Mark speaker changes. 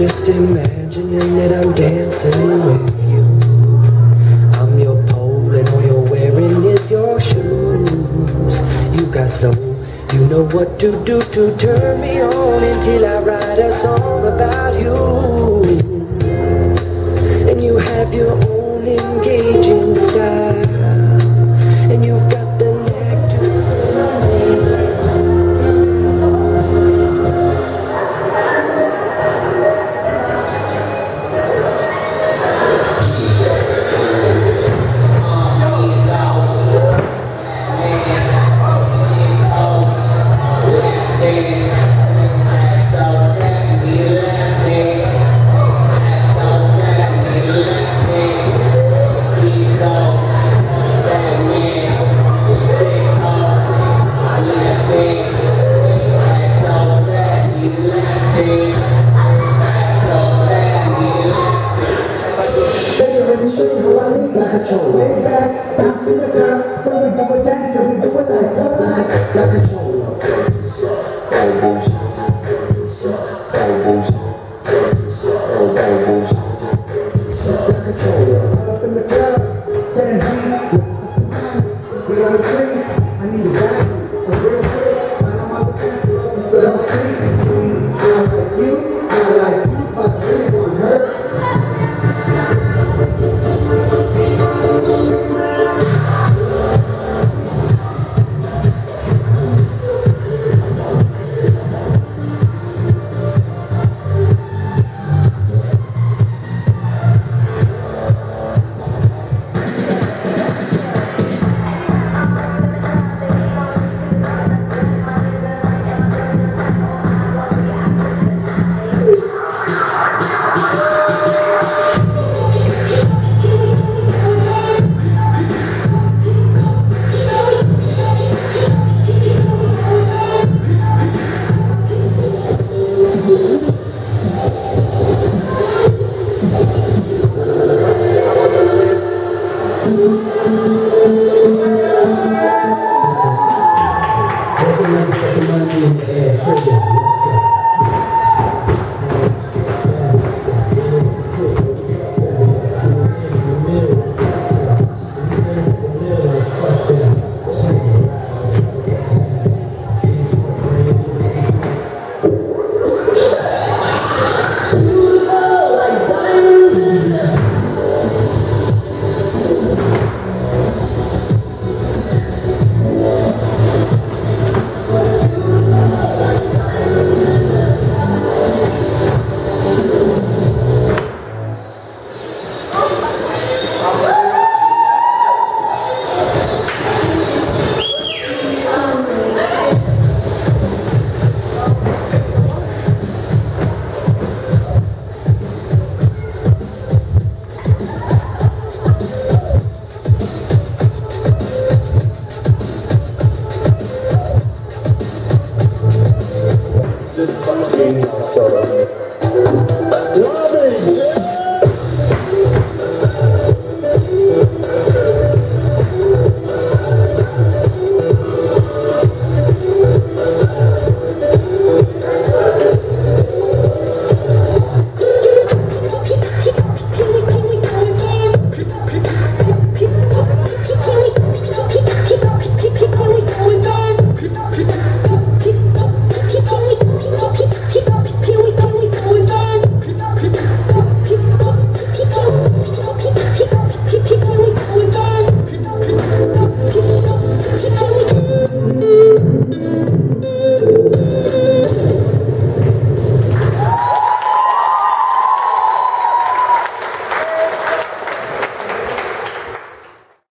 Speaker 1: just imagining that I'm dancing with you. I'm your pole and all you're wearing is your shoes. You got so, you know what to do to turn me on until I write a song about you. And you have your own engagement.
Speaker 2: đổ về ta, ta xin ta, ta đừng có chán, đừng